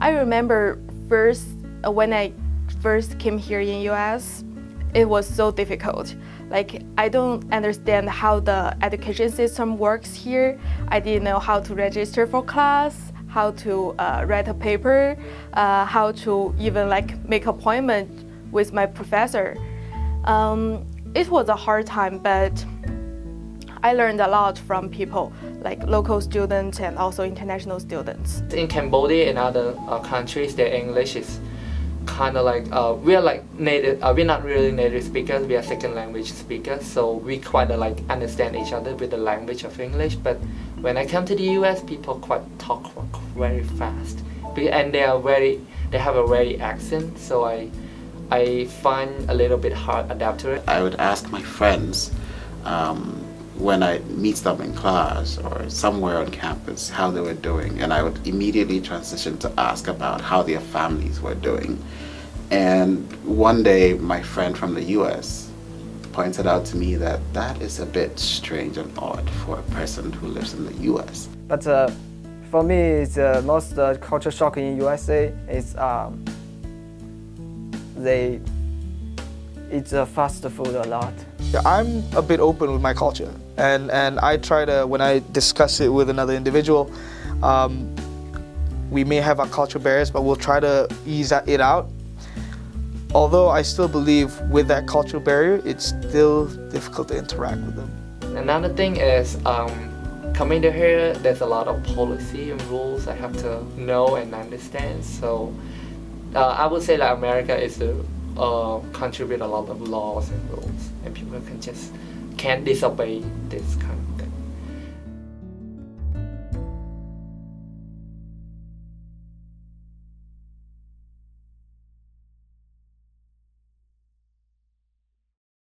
I remember first uh, when I first came here in US, it was so difficult. Like I don't understand how the education system works here. I didn't know how to register for class, how to uh, write a paper, uh, how to even like make appointment with my professor. Um, it was a hard time, but I learned a lot from people like local students and also international students. In Cambodia and other uh, countries, their English is kind of like uh, we're like native. Uh, we're not really native speakers. We are second language speakers, so we quite uh, like understand each other with the language of English. But when I come to the U.S., people quite talk very fast, and they are very they have a very accent. So I I find a little bit hard to adapt to it. I would ask my friends. Um, when I meet them in class or somewhere on campus how they were doing and I would immediately transition to ask about how their families were doing. And one day my friend from the US pointed out to me that that is a bit strange and odd for a person who lives in the US. But uh, for me, the most uh, culture shock in USA is um, they eat uh, fast food a lot. Yeah, I'm a bit open with my culture, and and I try to when I discuss it with another individual, um, we may have our cultural barriers, but we'll try to ease it out. Although I still believe with that cultural barrier, it's still difficult to interact with them. Another thing is um, coming to here, there's a lot of policy and rules I have to know and understand. So uh, I would say that America is the uh, contribute a lot of laws and rules, and people can just can't disobey